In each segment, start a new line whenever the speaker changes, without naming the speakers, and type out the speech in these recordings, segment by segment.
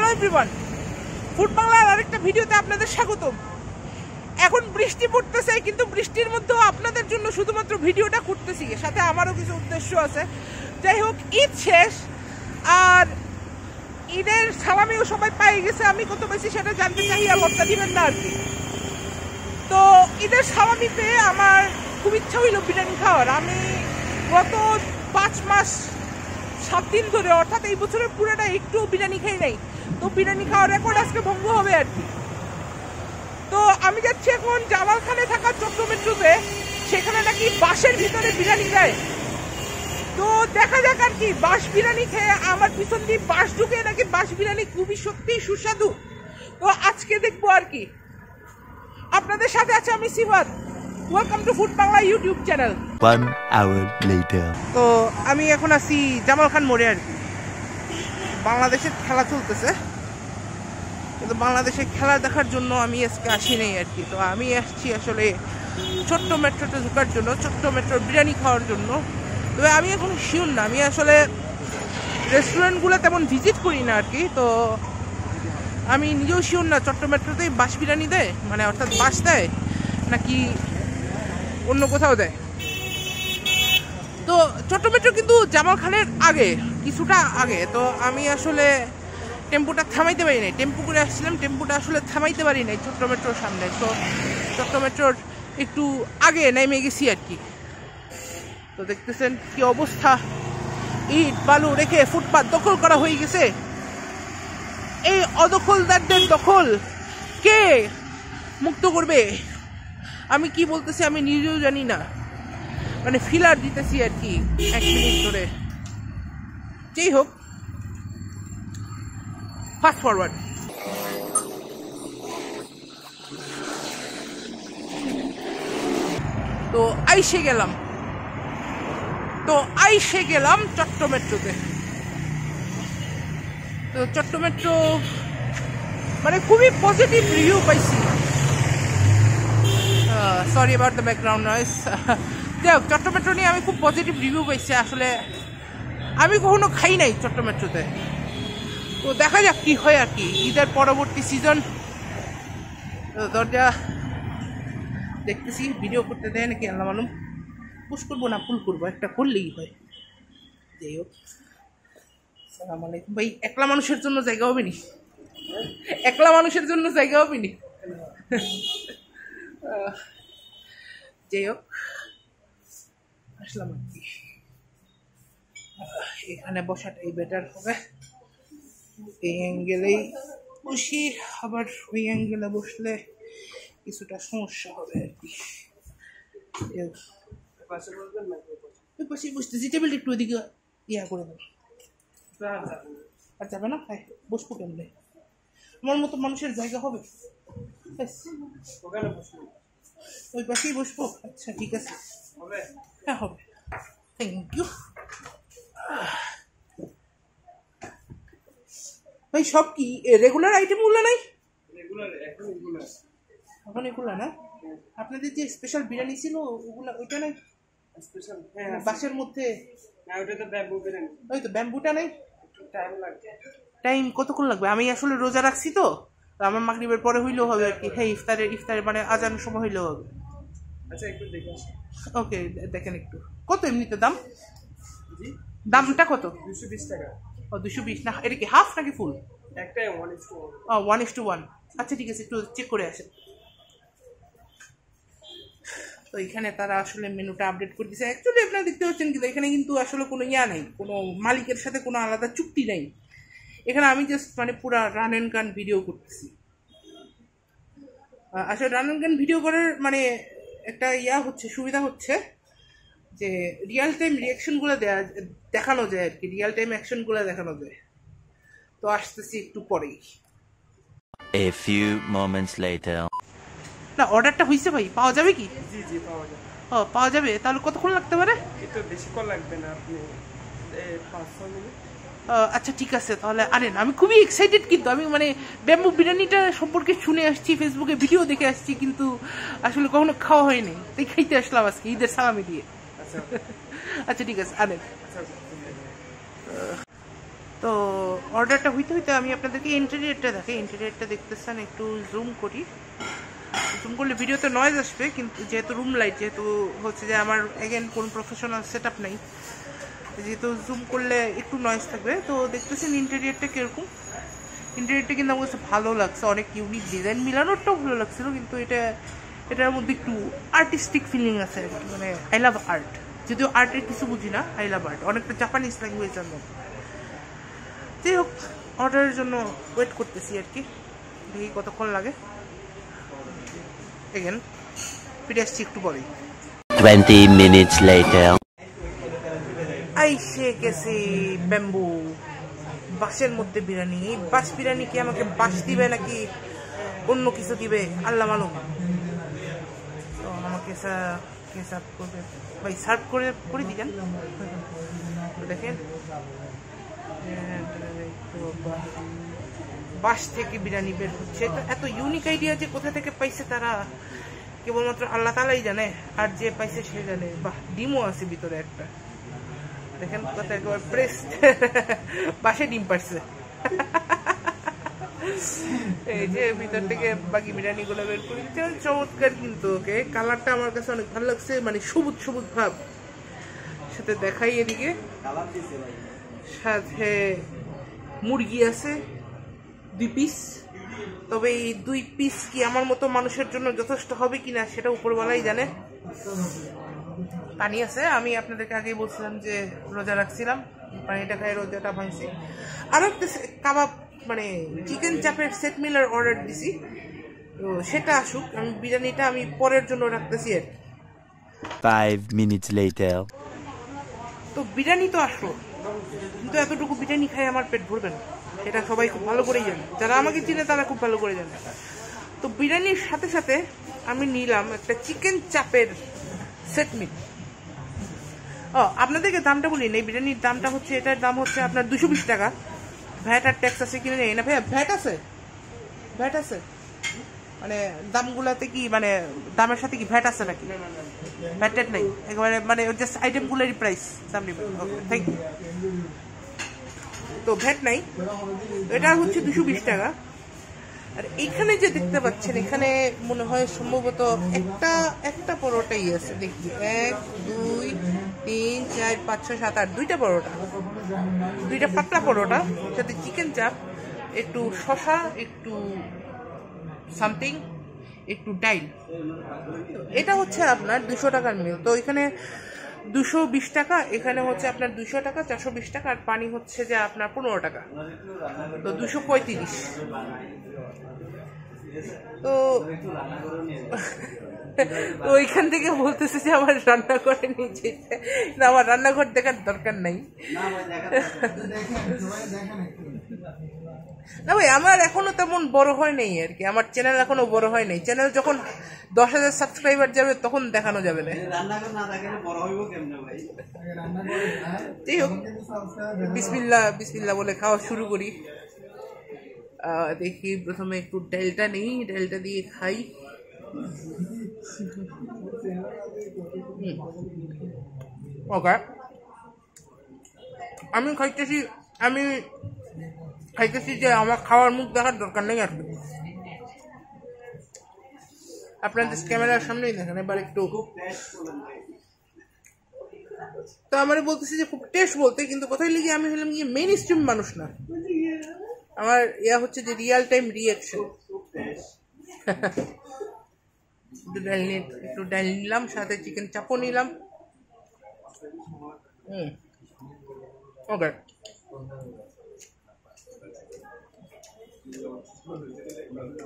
Hello everyone, food বাংলার আরেকটা ভিডিওতে আপনাদের স্বাগতম। এখন বৃষ্টি পড়তেছে, কিন্তু বৃষ্টির মধ্যেও আপনাদের জন্য শুধুমাত্র ভিডিওটা করতেছি। সাথে আমারও কিছু উদ্দেশ্য আছে। যাই হোক, ঈদ শেষ, আর ঈদের সালামিও সবাই পাই গেছে। আমি কত বেশি সেটা জানতে চাই, আর লটটা দিবেন না আর কি। তো ঈদের সালামিতে আমার খুব ইচ্ছা হইল বিরিয়ানি খাওয়ার। আমি গত পাঁচ মাস, সাত দিন ধরে, অর্থাৎ এই বছরের পুরোটা একটু বিরিয়ানি খাই নাই। তো বিরিয়ানি খাওয়ার রেকর্ড আজকে ভঙ্গ হবে আর কি। তো আমি যাচ্ছি এখন জামালখানে থাকা চট্ট মেট্রোতে সেখানে নাকি বাসের ভিতরে বিরিয়ানি দেয় তো দেখা যাক আর কি বাস বিরিয়ানি খেয়ে আমার পিছন দিয়ে বাস ঢুকে নাকি বাস বিরিয়ানি খুবই সত্যি সুস্বাদু। তো আজকে দেখব আর কি। আপনাদের সাথে আছে আমি Sifat. Welcome to food Bangla YouTube channel
One hour later.
তো আমি এখন আছি জামাল খান মোড়ে আর কি। বাংলাদেশের খেলা চলতেছে। কিন্তু বাংলাদেশের খেলা দেখার জন্য আমি আজকে আসি নাই আর কি। তো আমি আসছি আসলে ছোট্ট মেট্রোতে ঢোকার জন্য, ছোট্ট মেট্রোর বিরিয়ানি খাওয়ার জন্য। তবে আমি এখন শিওর না, আমি আসলে রেস্টুরেন্টগুলো তেমন ভিজিট করি না আর কি। তো আমি নিজেও শিওর না চট্ট মেট্রোতেই বাস বিরিয়ানি দেয় মানে অর্থাৎ বাস দেয়, নাকি অন্য কোথাও দেয়। তো চট্ট মেট্রো কিন্তু জামাল খানের আগে। কিছুটা আগে, তো আমি আসলে টেম্পুটা থামাইতে পারি নাই। টেম্পু করে আসছিলাম, টেম্পুটা আসলে থামাইতে পারি নাই চট্ট মেট্রোর সামনে। তো চট্ট মেট্রোর একটু আগে নেমে গেছি আর কি। তো দেখতেছেন কি অবস্থা। ইট, বালু রেখে ফুটপাত দখল করা হয়ে গেছে। এই অদখলদারদের দখল কে মুক্ত করবে? আমি কি বলতেছি আমি নিজেও জানি না। মানে ফিলার দিতেছি আর কি, এক মিনিট ধরে। যেই হোক ফাস্ট ফরওয়ার্ড তো আইসে গেলাম। তো আইসে গেলাম চট্ট মেট্রোতে। তো চট্ট মেট্রো মানে খুবই পজিটিভ রিভিউ পাইছি। Sorry about the background noise যাই হোক চট্ট মেট্রো নিয়ে আমি খুব পজিটিভ রিভিউ পাইছি, আসলে আমি কখনো খাই নাই চট্ট মেট্রোতে। তো দেখা যাক কি হয় আর কি। ঈদের পরবর্তী সিজন দরজা দেখতেছি ভিডিও করতে দেয় নাকি আল্লাহ মালুম। পুশ করব না ফুল করব, একটা করলেই হয়। যাই হোক। সালাম আলাইকুম। ভাই, একলা মানুষের জন্য জায়গা হবে নি? একলা মানুষের জন্য জায়গা হবে নি? যাই হোক। আসলাম আর কি। এখানে বসাটাই বেটার হবে। এই অ্যাঙ্গেলেই বসি আবার ওই অ্যাঙ্গেলে বসলে কিছুটা সমস্যা হবে আর কি। ওই পাশে বসতেছি টেবিলটা একটু ইয়া করে দেবো। আর যাবে না? হ্যাঁ বসবো কেমনে? আমার মতো মানুষের জায়গা হবে? ওই পাশেই বসবো? আচ্ছা ঠিক আছে। হ্যাঁ হবে। থ্যাংক ইউ ভাই সব কি রেগুলার আইটেমগুলো নাই? এখন এগুলো না? আপনাদের যে স্পেশাল বিরিয়ানি ছিল ওগুলা ওইটা নাই?
স্পেশাল হ্যাঁ
বাসের মধ্যে?
না ওটা তো ব্যাম্বু বিরিয়ানি
ওই তো ব্যাম্বুটা নাই?
টাইম লাগবে।
টাইম কতক্ষণ লাগবে? আমি আসলে রোজা রাখছি তো তো আমার মাগরিবের পরে হইলেও হবে আর কি। হ্যাঁ ইফতারের ইফতারের মানে আজানের সময় হইলেও হবে।
আচ্ছা একটু দেখে
ওকে দেখেন একটু। কত এমনিতে দাম?
জি?
দামটা কত?
দুশো বিশ টাকা।
ও দুশো বিশ। না এটা কি হাফ নাকি ফুল?
একটাই one is
oh one is two one আচ্ছা ঠিক আছে একটু চেক করে আসেন। তো এখানে তারা আসলে মেনুটা আপডেট করে দিচ্ছে অ্যাকচুয়ালি আপনারা দেখতে পাচ্ছেন কিন্তু এখানে কিন্তু আসলে কোনো ইয়া নেই। কোনো মালিকের সাথে কোনো আলাদা চুক্তি নেই। এখানে আমি জাস্ট মানে পুরা রান অ্যান্ড গান ভিডিও করতেছি। আসলে রান অ্যান্ড গান ভিডিও করার মানে একটা ইয়া হচ্ছে সুবিধা হচ্ছে। যে রিয়েল টাইম রিয়াকশনগুলো দেয়া দেখানো যায় আর কি রিয়েল টাইম অ্যাকশনগুলো দেখানো যায়। তো আসতেছি একটু পরেই।
A few moments later.
না অর্ডারটা হয়েছে ভাই পাওয়া যাবে কি?
জি জি পাওয়া যায়
ও পাওয়া যাবে? তাহলে কতক্ষণ লাগতে পারে?
একটু বেশিক্ষণ লাগবে না আপনি
আচ্ছা ঠিক আছে তাহলে আনেন। আমি খুবই এক্সাইটেড কিন্তু আমি মানে ব্যাম্বু বিরিয়ানিটা সম্পর্কে শুনে আসছি ফেসবুকে ভিডিও দেখে আসছি কিন্তু আসলে কখনো খাওয়া হয়নি। তাই খাইতে আসলাম আজকে ঈদের সালামি দিয়ে।
আচ্ছা
ঠিক আছে, আনেন। তো অর্ডারটা হইতে হইতে আমি আপনাদেরকে ইন্টেরিয়রটা দেখাই। ইন্টেরিয়রটা দেখতেছেন, একটু জুম করি। জুম করলে ভিডিওতে নয়েজ আসবে, কিন্তু যেহেতু রুম লাইট যেহেতু হচ্ছে যে আমার এগেন কোন প্রফেশনাল সেট আপ নেই। যেহেতু জুম করলে একটু নয়েজ থাকবে। তো দেখতেছেন ইন্টেরিয়রটা কীরকম? ইন্টেরিয়রটা কিন্তু আমার কাছে ভালো লাগছে। অনেক ইউনিক ডিজাইন মিলানোরটাও ভালো লাগছিল, কিন্তু এটা এটার মধ্যে একটু আর্টিস্টিক ফিলিং আছে আর কি মানে আই লাভ আর্ট যদিও আর্টের কিছু বুঝি না আই লাভ আর্ট অনেকটা জাপানিজ ল্যাঙ্গুয়েজের মতো যাই হোক অর্ডারের জন্য ওয়েট করতেছি আর কি। দেখি কতক্ষণ লাগে। এগেন ফিরে আসছি একটু পরেই।
20 minutes later.
আইসে গেছি ব্যাম্বু বাসের মধ্যে বিরিয়ানি। বাস বিরিয়ানি কি আমাকে বাস দিবে নাকি অন্য কিছু দিবে? আল্লাহ মালুম। তো আমাকে কে করবে ভাই সার্ভ করে করে দিবেন দেখেন বাস থেকে বিরিয়ানি বের হচ্ছে এটা এত ইউনিক আইডিয়া যে কোথা থেকে পাইছে তারা কেবলমাত্র আল্লাহ তালাই জানে আর যে পাইছে সে জানে বাহ ডিমও আছে ভিতরে একটা দেখেন কথা একেবারে প্রেস বাসে ডিম পারছে এই যে ভিতর থেকে বাকি বিরিয়ানি গুলো বের করে। চমৎকার কিন্তু ওকে। কালারটা আমার কাছে অনেক ভালো লাগছে মানে সবুজ সবুজ ভাব। সাথে দেখাই এদিকে। সাথে মুরগি আছে দুই পিস তবে এই দুই পিস কি আমার মতো মানুষের জন্য যথেষ্ট হবে কিনা সেটা উপরবেলাই জানে। পানি আছে আমি আপনাদেরকে আগেই বলছিলাম যে রোজা রাখছিলাম পানিটা খাই রোজাটা ভাঙছি। আরও একটা কাবাব মানে চিকেন চাপের সেট মিলার অর্ডার দিছি। তো সেটা আসুক আমি বিরিয়ানিটা আমি পরের জন্য রাখতেছি আর।
Five minutes later.
তো বিরিয়ানি তো আসলো। কিন্তু এতটুকু বিরিয়ানি খাই আমার পেট ভরবে না। সেটা সবাই খুব ভালো করেই জানে। যারা আমাকে চিনে তারা খুব ভালো করে জানে। তো বিরিয়ানির সাথে সাথে আমি নিলাম একটা চিকেন চাপের সেট মিট ও আপনাদেরকে দামটা বলি এই বিরিয়ানির দামটা হচ্ছে এটার দাম হচ্ছে আপনার দুশো বিশ টাকা। ভ্যাট আর ট্যাক্স আছে কিনে নেই? না ভাইয়া ভ্যাট আছে। ভ্যাট আছে। মানে দামগুলাতে কি মানে দামের সাথে কি ভ্যাট আছে নাকি? ভ্যাট ট্যাট নেই। একেবারে মানে জাস্ট আইটেমগুলোরই প্রাইস দাম ওকে থ্যাংক ইউ তো ভ্যাট নাই। এটা হচ্ছে দুশো বিশ টাকা। আর এখানে যে দেখতে পাচ্ছেন, এখানে মনে হয় সম্ভবত একটা একটা পরোটাই আছে। দেখি, এক, দুই, তিন, চার, পাঁচ, ছয়, সাত, আট, দুইটা পরোটা। দুইটা পাতলা পরোটা, সাথে চিকেন চাপ একটু শশা একটু সামথিং একটু ডাইল। এটা হচ্ছে আপনার দুশো টাকার মিল তো এখানে দুশো বিশ টাকা, এখানে হচ্ছে আপনার দুশো টাকা, চারশো বিশ টাকা, আর পানি হচ্ছে যে আপনার পনেরো টাকা। তো দুশো পঁয়ত্রিশ। তো তো ওইখান থেকে বলতেছে যে আমার রান্নাঘরে নিয়ে যেতে। না আমার রান্নাঘর দেখার দরকার নাই। না ভাই আমার এখনও তেমন বড় হয় নাই আর কি। আমার চ্যানেল এখনও বড় হয় নাই। চ্যানেল যখন দশ হাজার সাবস্ক্রাইবার যাবে তখন দেখানো যাবে না।
রান্নাঘর না থাকলে বড় হইব কেমনে ভাই?
যাই হোক বিসমিল্লা বিসমিল্লা বলে খাওয়া শুরু করি। আহ, দেখি প্রথমে একটু ডালটা নেই। ডালটা দিয়ে খাই। ওকে আমি খাইতেছি আমি খাইতেছি যে আমার খাওয়ার মুখ দেখার দরকার নেই আর আপনাদের ক্যামেরার সামনেই দেখেন, এবার একটু। তো আমার বলতেছি যে খুব টেস্ট বলতে, কিন্তু কোথায় লিখে আমি হলাম গিয়ে মেইন স্ট্রিম মানুষ না। আমার ইয়া হচ্ছে যে রিয়েল টাইম রিয়াকশন একটু ডাল একটু ডাল নিলাম, সাথে চিকেন চাপও নিলাম। হুম। ওকে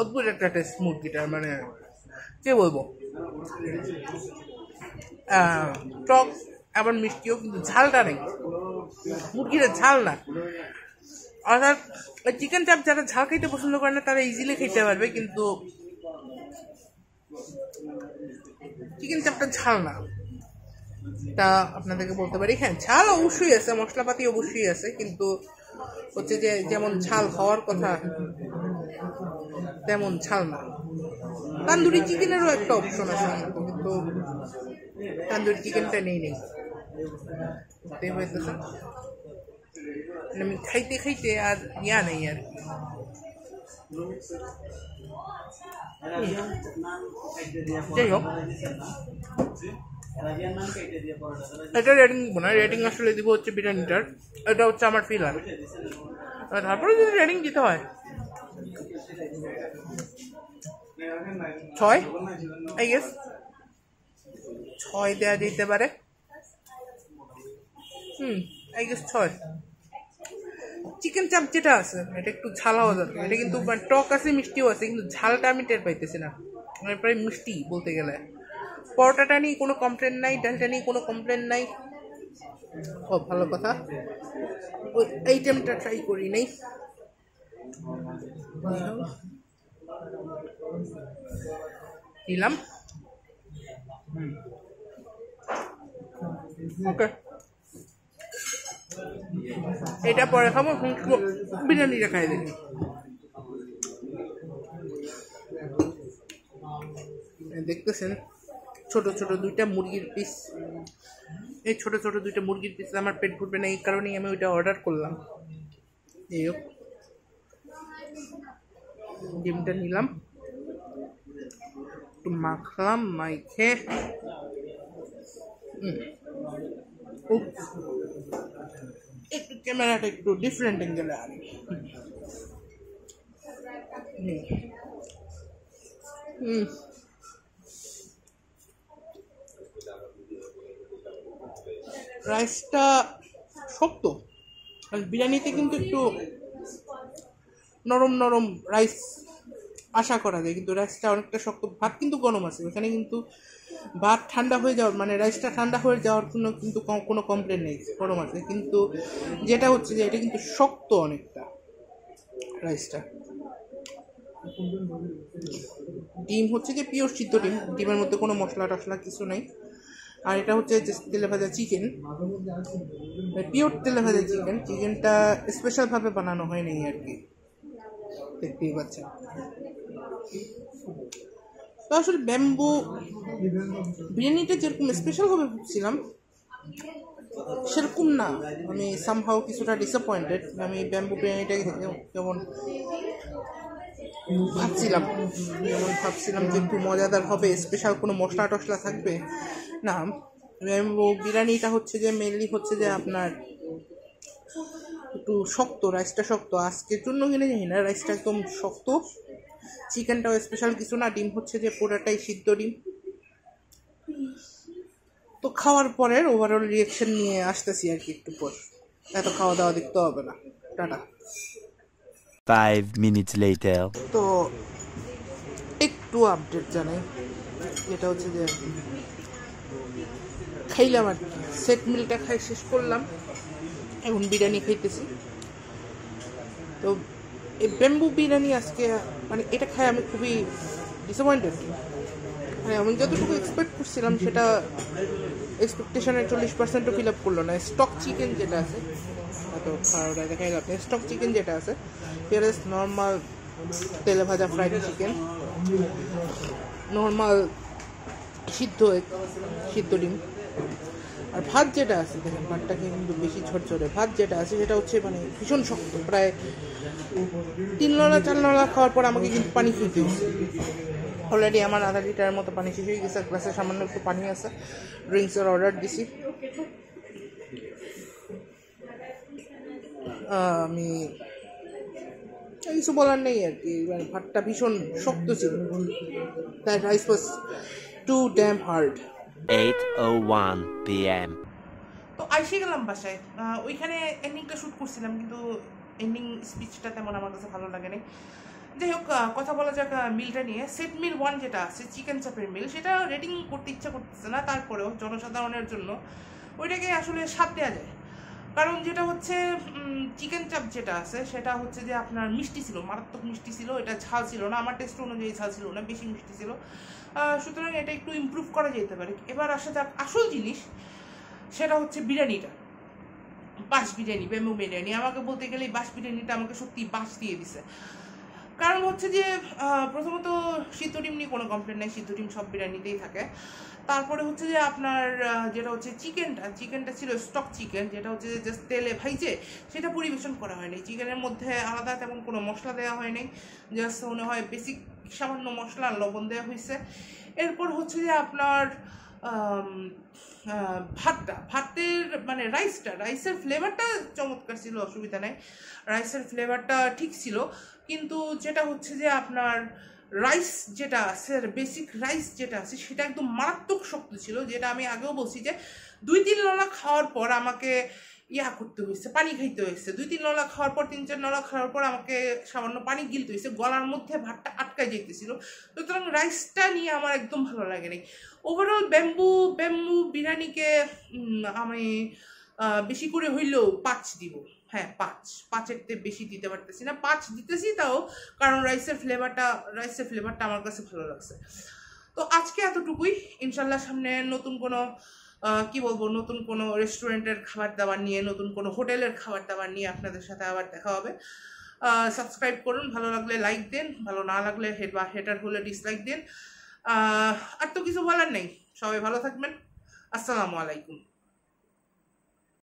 অদ্ভুত একটা টেস্ট মুরগিটার মানে কে বলব? টক আবার মিষ্টিও কিন্তু ঝালটা নেই। মুরগিটা ঝাল না। অর্থাৎ চিকেন চাপ যারা ঝাল খাইতে পছন্দ করে না, তারা ইজিলি খেতে পারবে, কিন্তু চিকেন চাপটা ঝাল না তা আপনাদেরকে বলতে পারি। হ্যাঁ ঝাল অবশ্যই আছে, মশলাপাতি অবশ্যই আছে, কিন্তু হচ্ছে যে যেমন ঝাল হওয়ার কথা, তেমন ঝাল না তান্দুরি চিকেনেরও একটা অপশন আছে কিন্তু তান্দুরি চিকেনটা নেই নেই। মানে আমি খাইতে খাইতে আর ইয়া নেই আর। এটা রেটিং না রেটিং আসলে দিব হচ্ছে বিরিয়ানিটার এটা হচ্ছে আমার ফিলার তারপরে যদি রেটিং দিতে হয়। ছয়? আই গেস ছয় দেওয়া যেতে পারে। হুম আই গেস ছয়। চিকেন চাপ যেটা আছে এটা একটু ঝাল হওয়া দরকার। এটা কিন্তু মানে টক আছে মিষ্টিও আছে কিন্তু ঝালটা আমি টের পাইতেছি না। মানে প্রায় মিষ্টি বলতে গেলে। পরোটাটা নিয়ে কোনো কমপ্লেন নাই ডালটা নিয়ে কোনো কমপ্লেন নাই। ও ভালো কথা। ওই আইটেমটা ট্রাই করি নাই। নিলাম। ওকে এটা পরে খাব বিরিয়ানিটা খাই দেখি দেখতেছেন, ছোট ছোট দুইটা মুরগির পিস এই ছোট ছোট দুইটা মুরগির পিস আমার পেট ভরবে না, এই কারণেই আমি ওইটা অর্ডার করলাম। এই হোক, ডিমটা নিলাম। একটু মাখলাম, মাইখে। হুম। একটু ক্যামেরাটা একটু ডিফারেন্ট অ্যাঙ্গেলে আনি হুম। রাইসটা শক্ত আর বিরিয়ানিতে কিন্তু একটু নরম নরম রাইস আশা করা যায় কিন্তু রাইসটা অনেকটা শক্ত ভাত কিন্তু গরম আছে এখানে কিন্তু ভাত ঠান্ডা হয়ে যাওয়ার মানে রাইসটা ঠান্ডা হয়ে যাওয়ার কোনো কিন্তু কোনো কমপ্লেন নেই গরম আছে কিন্তু যেটা হচ্ছে যে, এটা কিন্তু শক্ত অনেকটা রাইসটা ডিম হচ্ছে যে পিওর সিদ্ধ ডিম, ডিমের মধ্যে কোনো মশলা টশলা কিছু নেই। আর এটা হচ্ছে যে তেলে ভাজা চিকেন পিওর তেলে ভাজা চিকেন চিকেনটা স্পেশালভাবে বানানো হয়নি আর কি। দেখতেই পাচ্ছেন। তো আসলে ব্যাম্বু বিরিয়ানিটা যেরকম স্পেশাল হবে ভাবছিলাম সেরকম না। আমি সামহাও কিছুটা ডিসঅ্যাপয়েন্টেড আমি ব্যাম্বু বিরিয়ানিটা যেমন ভাবছিলাম। যেমন ভাবছিলাম যে একটু মজাদার হবে স্পেশাল কোনো মশলা টশলা থাকবে। না, ব্যাম্বু বিরিয়ানিটা হচ্ছে যে মেনলি হচ্ছে যে আপনার একটু শক্ত রাইসটা শক্ত। আজকের জন্য কিনে জানি না রাইসটা একদম শক্ত। চিকেনটাও স্পেশাল কিছু না ডিম হচ্ছে যে পুরোটাই সিদ্ধ ডিম। তো খাওয়ার পরের ওভারঅল রিয়েকশন নিয়ে আসতেছি আর কি একটু পর। এত খাওয়া দাওয়া দেখতে হবে না। টাটা।
Five minutes later.
তো একটু আপডেট জানাই। যেটা হচ্ছে যে খাইলাম আর কি। সেট মিলটা খাই শেষ করলাম। এখন বিরিয়ানি খাইতেছি। তো এই ব্যাম্বু বিরিয়ানি আজকে মানে এটা খাই আমি খুবই ডিসঅ্যাপয়েন্টেড মানে আমি যতটুকু এক্সপেক্ট করছিলাম সেটা এক্সপেকটেশনের চল্লিশ পার্সেন্টও ফিল আপ করল না। স্টক চিকেন যেটা আছে, এত খারাপ দেখাই লাভ স্টক চিকেন যেটা আছে হিয়ার নর্মাল তেলে ভাজা ফ্রাইড চিকেন নর্মাল সিদ্ধ সিদ্ধ ডিম। আর ভাত যেটা আছে, দেখেন ভাতটাকে কিন্তু বেশি ঝরঝরে। ভাত যেটা আছে, সেটা হচ্ছে মানে ভীষণ শক্ত। প্রায় তিন নলা চার নলা খাওয়ার পর আমাকে কিন্তু পানি খেতে হচ্ছে অলরেডি আমার আধা লিটারের মতো পানি শেষ হয়ে গেছে গ্লাসে সামান্য একটু পানি আছে। ড্রিঙ্কসের অর্ডার দিছি। আমি কিছু বলার নেই আর কি। মানে ভাতটা ভীষণ শক্ত ছিল। তাই rice was too damn hard
8:01 p.m.
তো আইসে গেলাম বাসায়। ওইখানে এন্ডিংটা শুট করছিলাম, কিন্তু এন্ডিং স্পিচটা তেমন আমার কাছে ভালো লাগে নাই যাই হোক কথা বলা যাক মিলটা নিয়ে। সেট মিল ওয়ান যেটা আছে চিকেন চাপের মিল সেটা রেটিং করতে ইচ্ছা করতেছে না, তারপরেও জনসাধারণের জন্য। ওইটাকে আসলে স্বাদ দেওয়া যায়। কারণ যেটা হচ্ছে চিকেন চাপ যেটা আছে, সেটা হচ্ছে যে আপনার মিষ্টি ছিল, মারাত্মক মিষ্টি ছিল, এটা ঝাল ছিল না, আমার টেস্ট অনুযায়ী ঝাল ছিল না, বেশি মিষ্টি ছিল। সুতরাং এটা একটু ইম্প্রুভ করা যেতে পারে। এবার আসা যাক আসল জিনিস, সেটা হচ্ছে বিরিয়ানিটা। বাস বিরিয়ানি বেম্বু বিরিয়ানি। আমাকে বলতে গেলে বাস বিরিয়ানিটা আমাকে সত্যি বাস দিয়ে দিছে। কারণ হচ্ছে যে প্রথমত সিদ্ধ ডিম নিয়ে কোনো কমপ্লেন নেই, সিদ্ধ ডিম সব বিরিয়ানিতেই থাকে। তারপরে হচ্ছে যে আপনার যেটা হচ্ছে চিকেনটা চিকেনটা ছিল স্টক চিকেন যেটা হচ্ছে যে জাস্ট তেলে ভাইজে সেটা পরিবেশন করা হয়নি। চিকেনের মধ্যে আলাদা তেমন কোনো মশলা দেওয়া হয়নি জাস্ট মনে হয় বেসিক সামান্য মশলা লবণ দেওয়া হয়েছে এরপর হচ্ছে যে আপনার ভাতটা, ভাতের মানে রাইসটা রাইসের ফ্লেভারটা চমৎকার ছিল, অসুবিধা নেই। রাইসের ফ্লেভারটা ঠিক ছিল, কিন্তু যেটা হচ্ছে যে আপনার রাইস যেটা আছে বেসিক রাইস যেটা আছে, সেটা একদম মারাত্মক শক্ত ছিল, যেটা আমি আগেও বলছি যে দুই তিন নলা খাওয়ার পর আমাকে ইয়া করতে হয়েছে পানি খাইতে হয়েছে দুই তিন নলা খাওয়ার পর, তিন চার নলা খাওয়ার পর আমাকে সামান্য পানি গিলতে হয়েছে গলার মধ্যে ভাতটা আটকায় যেতেছিল সুতরাং রাইসটা নিয়ে আমার একদম ভালো লাগেনি ওভারঅল ব্যাম্বু ব্যাম্বু বিরিয়ানিকে আমি বেশি করে হইলেও পাঁচ দিব। হ্যাঁ পাঁচ। পাঁচের থেকে বেশি দিতে পারতেছি না। পাঁচ দিতেছি তাও, কারণ রাইসের ফ্লেভারটা রাইসের ফ্লেভারটা আমার কাছে ভালো লাগছে। তো আজকে এতটুকুই। ইনশাল্লাহ সামনে নতুন কোনো কি বলব, নতুন কোনো রেস্টুরেন্টের খাবার দাবার নিয়ে, নতুন কোনো হোটেলের খাবার দাবার নিয়ে আপনাদের সাথে আবার দেখা হবে। সাবস্ক্রাইব করুন, ভালো লাগলে লাইক দেন, ভালো না লাগলে হেড বা হেটার হলে ডিসলাইক দেন। আর তো কিছু বলার নেই। সবাই ভালো থাকবেন। আসসালামু আলাইকুম।